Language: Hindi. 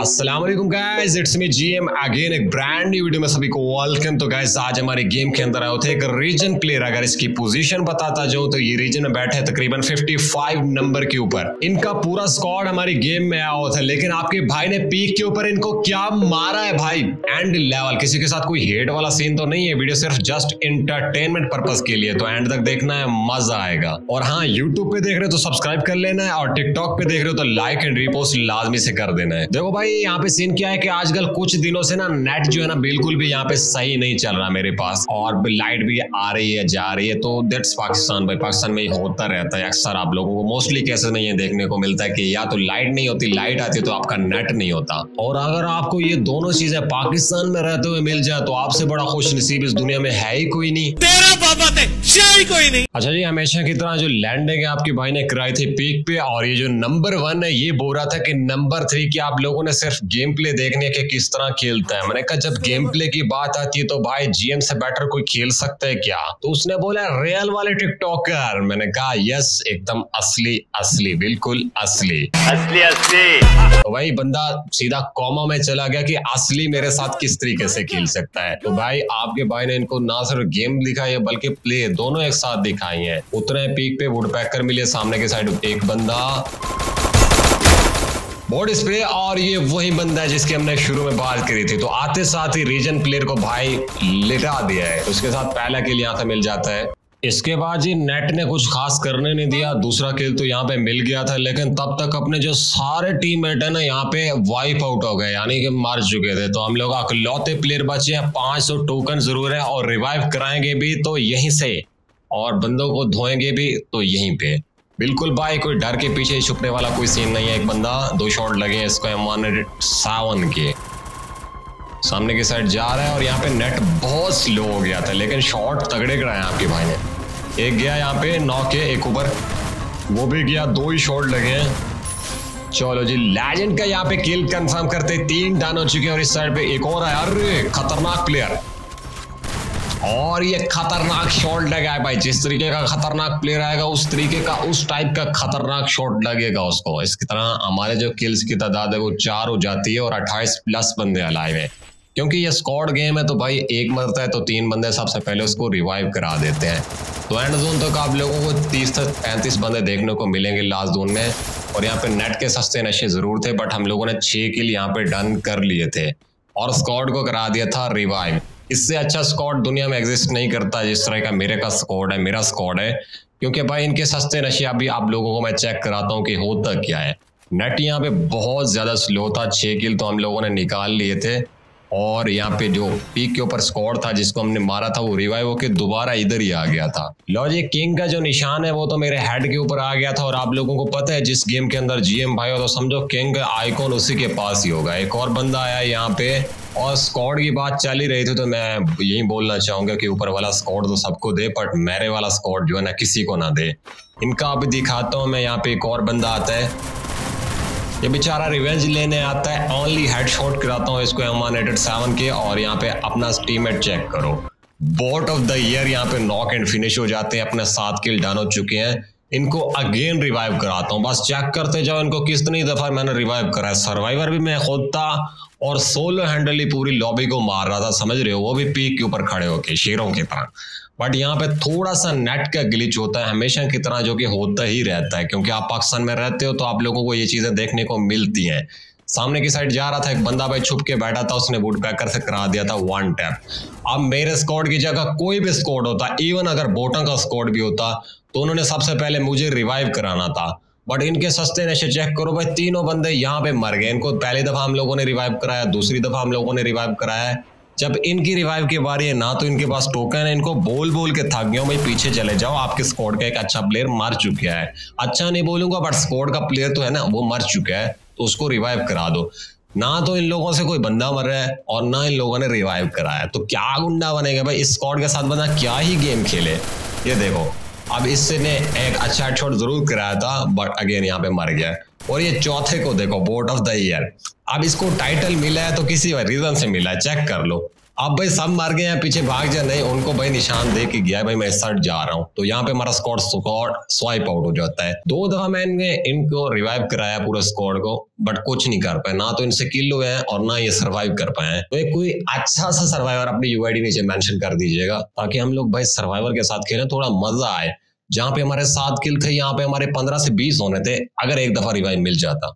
अस्सलाम वालेकुम guys it's me GM again एक ब्रांड न्यू वीडियो में सभी को वेलकम तो गाइस आज हमारे गेम के अंदर आए होते एक रीजन प्लेयर अगर इसकी पोजीशन बताता जो तो ये रीजन में बैठे तकरीबन 55 नंबर के ऊपर। इनका पूरा स्क्वाड हमारी गेम में आया होता है लेकिन आपके भाई ने पीक के ऊपर इनको क्या मारा है भाई? एंड लेवल किसी के साथ कोई हेट वाला सीन तो नहीं है वीडियो सिर्फ़ जस्ट इंटरटेनमेंट पर्पज के लिए। तो एंड तक देखना है, मज़ा आएगा। और हाँ यूट्यूब पे देख रहे हो तो सब्सक्राइब कर लेना है, और टिकटॉक पे देख रहे हो तो लाइक एंड रिपोस्ट लाजमी से कर देना है। देखो भाई भाई यहाँ पे सीन क्या है कि आजकल कुछ दिनों से ना नेट जो है ना बिल्कुल भी यहाँ पे सही नहीं चल रहा मेरे पास और लाइट भी आ रही है जा रही है तो दैट्स पाकिस्तान भाई। पाकिस्तान में होता रहता है अक्सर आप लोगों को। मोस्टली कैसे नहीं है देखने को मिलता है कि या तो लाइट नहीं होती लाइट आती तो आपका नेट नहीं होता। और अगर आपको ये दोनों चीज़ें पाकिस्तान में रहते हुए मिल जाए तो आपसे बड़ा खुश नसीब इस दुनिया में है ही कोई नहीं। तेरा बाबा कोई नहीं। अच्छा जी हमेशा की तरह जो लैंडिंग है आपके भाई ने कराई थी पीक पे और ये जो नंबर वन है ये बोल रहा था कि नंबर थ्री की आप लोगों ने सिर्फ़ गेम प्ले देखने के किस तरह खेलता है? मैंने कहा जब गेम प्ले की बात आती है तो भाई जीएम से बेटर कोई खेल सकता है क्या? तो उसने बोला रियल वाले टिकटॉकर मैंने कहा यस एकदम असली असली बिल्कुल असली। असली असली। तो भाई बंदा सीधा कॉमा में चला गया कि असली मेरे साथ किस तरीके से खेल सकता है। तो भाई आपके भाई ने इनको ना सिर्फ़ गेम दिखाई है बल्कि प्ले दोनों एक साथ दिखाई है। उतने पीक पे वुड पैकर मिले सामने के साइड एक बंदा बॉडी स्प्रे और ये वही बंदा है जिसकी हमने शुरू में बात करी थी। तो आते साथ ही रीजन प्लेयर को भाई लिटा दिया है। उसके साथ पहला किल यहाँ से मिल जाता है। इसके बाद जी नेट ने कुछ खास करने नहीं दिया। दूसरा किल तो यहाँ पे मिल गया था। लेकिन तब तक अपने जो सारे टीममेट है ना, यहाँ पे वाइप आउट हो गए। यानी कि मार चुके थे। तो हम लोग अकलौते प्लेयर बचे हैं। पाँच सौ टोकन ज़रूर है और रिवाइव कराएँगे भी तो यहीं से। और बंदों को धोएँगे भी तो यहीं पे। बिल्कुल भाई, कोई डर के पीछे छुपने वाला कोई सीन नहीं है। एक बंदा, दो शॉट लगे हैं इसको एम सावन के। सामने की साइड जा रहा है और यहाँ पे नेट बहुत स्लो हो गया था, लेकिन शॉट तगड़े कराए आपके भाई ने। एक गया यहाँ पे नौ के एक ऊपर। वो भी गया, दो ही शॉट लगे हैं। चलो जी लेजेंड का यहाँ पे किल कंफर्म करते, तीन डन हो चुके हैं और इस साइड पे एक और है अरे, खतरनाक प्लेयर और ये खतरनाक शॉट लगा है भाई। जिस तरीके का खतरनाक प्लेयर आएगा, उस तरीके का, उस टाइप का खतरनाक शॉट लगेगा उसको। इसकी तरह हमारे जो किल्स की तादाद है, वो चार हो जाती है और अट्ठाईस प्लस बंदे अलाइव है। क्योंकि ये स्कॉड गेम है तो भाई एक मरता है तो तीन बंदे सबसे पहले उसको रिवाइव करा देते हैं। तो एंड जोन तक आप लोगों को तीस से पैंतीस बंदे देखने को मिलेंगे लास्ट जोन में। और यहाँ पे नेट के सस्ते नशे ज़रूर थे बट हम लोगों ने छः किल यहाँ पे डन कर लिए थे। और स्कॉड को करा दिया था रिवाइव इससे अच्छा स्कॉड दुनिया में एग्जिस्ट नहीं करता, जिस तरह का मेरे का स्कॉड है, मेरा स्कॉड है। क्योंकि भाई, इनके सस्ते नशे, अभी आप लोगों को मैं चेक कराता हूँ कि होता क्या है। नेट यहाँ पे बहुत ज़्यादा स्लो था छः किल तो हम लोगों ने निकाल लिए थे। और यहाँ पे जो पीक के ऊपर स्कॉड था, जिसको हमने मारा था, वो रिवाइव होकर दोबारा इधर ही आ गया था। लो जी किंग का जो निशान है, वो तो मेरे हेड के ऊपर आ गया था और आप लोगों को पता है, जिस गेम के अंदर जीएम भाई हो तो समझो किंग आइकॉन उसी के पास ही होगा। एक और बंदा आया यहाँ पे, और स्कॉड की बात चल ही रही थी तो मैं यही बोलना चाहूँगा कि ऊपर वाला स्कॉड तो सबको दे बट मेरे वाला स्कॉड जो है ना, किसी को ना दे। इनका अभी दिखाता हूँ मैं, यहाँ पे एक और बंदा आता है। ये बेचारा रिवेंज लेने आता है। ओनली हेडशॉट कराता हूँ इसको एम वन एटेड सेवन के और यहाँ पे अपना स्टीमेट चेक करो। बोट ऑफ़ द ईयर यहाँ पे नॉक एंड फिनिश हो जाते हैं। अपने सात किल डन हो चुके हैं। इनको अगेन रिवाइव कराता हूँ। बस चेक करते जाओ इनको कितनी दफ़ा मैंने रिवाइव करा है। सर्वाइवर भी मैं खुद था और सोलो हैंडल पूरी लॉबी को मार रहा था, समझ रहे हो? वो भी पीक के ऊपर खड़े होके, शेरों की तरह। बट यहाँ पे थोड़ा सा नेट का ग्लिच होता है हमेशा की तरह, जो कि होता ही रहता है। क्योंकि आप पाकिस्तान में रहते हो तो आप लोगों को ये चीज़ें देखने को मिलती हैं। सामने की साइड जा रहा था, एक बंदा भाई छुप के बैठा था, उसने बूट पैकर से करा दिया था वन टैप अब मेरे स्कॉड की जगह कोई भी स्कॉड होता इवन अगर बोटा का स्कॉड भी होता तो उन्होंने सबसे पहले मुझे रिवाइव कराना था। बट इनके सस्ते नशे चेक करो भाई, तीनों बंदे यहाँ पे मर गए। इनको पहली दफ़ा हम लोगों ने रिवाइव कराया, दूसरी दफ़ा हम लोगों ने रिवाइव कराया। जब इनकी रिवाइव की बारी है, ना तो इनके पास टोकन है, इनको बोल बोल के थक गया भाई, पीछे चले जाओ, आपके स्कॉड का एक अच्छा प्लेयर मर चुका है। अच्छा नहीं बोलूँगा बट स्कॉड का प्लेयर तो है ना, वो मर चुका है। तो उसको रिवाइव करा दो। ना तो इन लोगों से कोई बंदा मर रहा है और ना इन लोगों ने रिवाइव कराया तो क्या गुंडा बनेगा भाई? इस स्कॉड के साथ बंदा क्या ही गेम खेले? ये देखो। अब इससे ने एक अच्छा शॉट ज़रूर कराया था बट अगेन यहाँ पे मर गया। और ये चौथे को देखो बोर्ड ऑफ़ द ईयर अब इसको टाइटल मिला है तो किसी रीजन से मिला है चेक कर लो। अब भाई सब मार गए हैं, पीछे भाग जा नहीं, उनको भाई निशान दे के गया भाई मैं साइड जा रहा हूँ। तो यहाँ पे हमारा स्कॉट स्कॉट स्वाइप आउट हो जाता है। दो दफ़ा मैंने इनको रिवाइव कराया पूरे स्कॉड को बट कुछ नहीं कर पाए। ना तो इनसे किल हुए हैं और ना ये सर्वाइव कर पाए हैं। तो कोई अच्छा सा सर्वाइवर अपनी यूआईडी नीचे मेंशन कर दीजिएगा, ताकि हम लोग भाई सर्वाइवर के साथ खेलें, थोड़ा मज़ा आए। जहाँ पे हमारे सात किल थे, यहाँ पे हमारे पंद्रह से बीस होने थे, अगर एक दफ़ा रिवाइव मिल जाता।